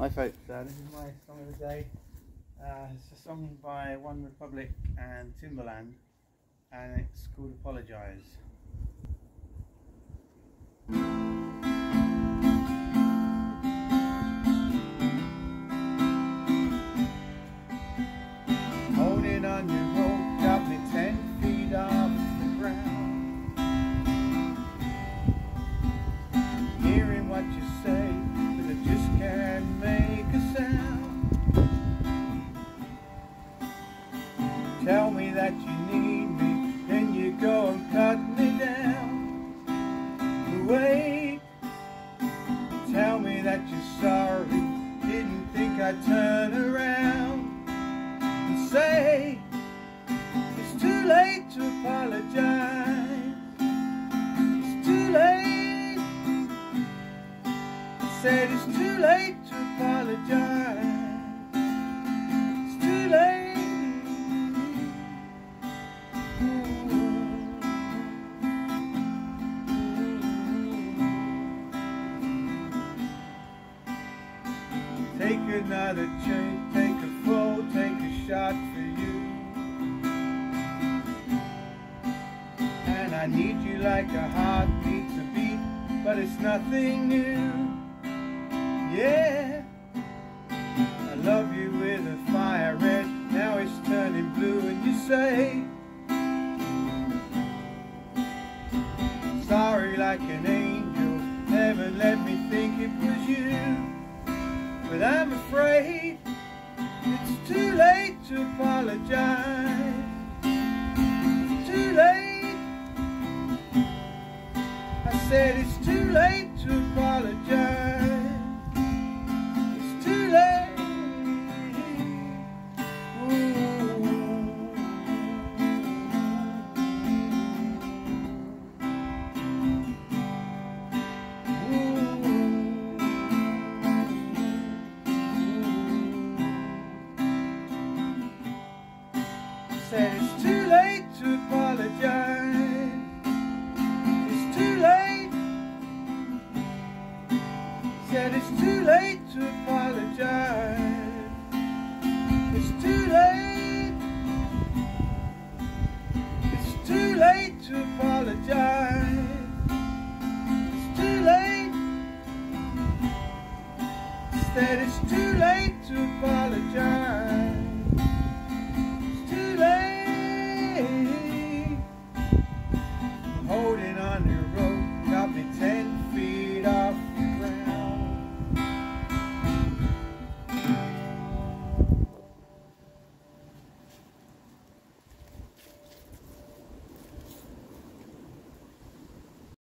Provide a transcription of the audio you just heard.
Hi folks, uh, this is my song of the day. Uh, it's a song by One Republic and Timbaland and it's called Apologise. Tell me that you need me then you go and cut me down Wait Tell me that you're sorry Didn't think I'd turn around and say it's too late to apologize. It's too late. I said it's too late to apologize. Another drink, take a full, take a shot for you. And I need you like a heartbeat to beat, but it's nothing new. Yeah, I love you with a fire red, now it's turning blue, and you say, Sorry like an angel, never let me think it was you. But I'm afraid it's too late to apologize. Too late. I said it's too late to apologize. Too late to apologize. It's too late. It's too late to apologize. It's too late. Said it's too late to apologize.